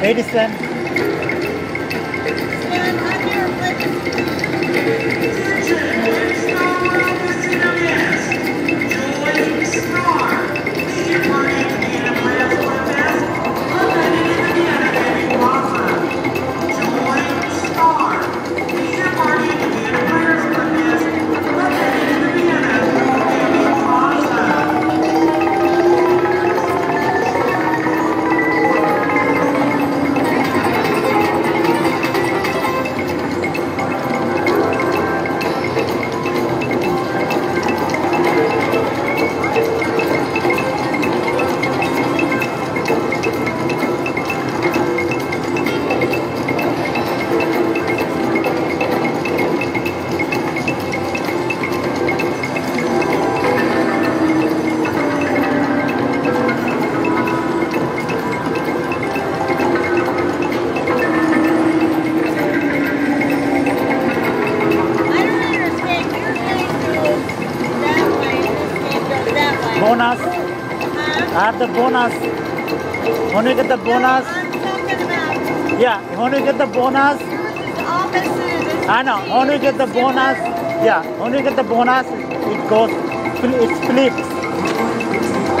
Medicine. Got the bonus. When you get the bonus, I'm talking about yeah, when you get the bonus. I know, when you get the bonus, yeah, when you get the bonus, it goes, it flips.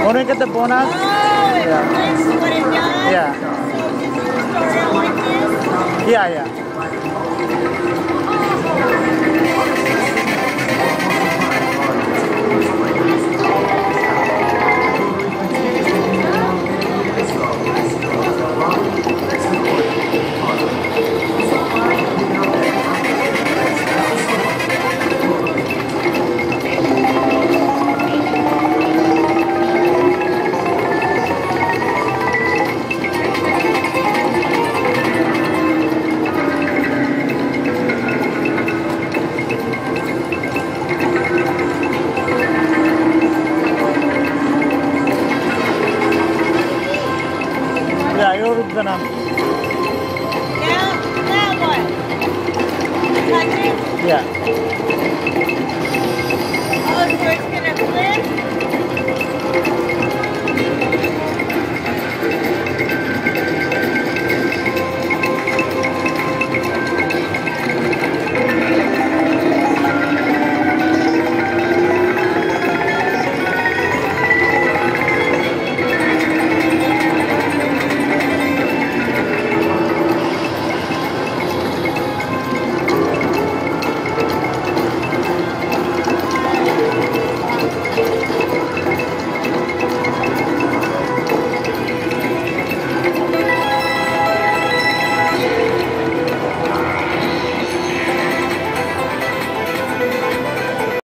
When you get the bonus, Oh, Yeah. flips what it does? Yeah. So just you start out like this? yeah, yeah. Yeah, you're the name. Yeah, that one. It? Yeah. Oh, it's